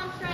on Friday.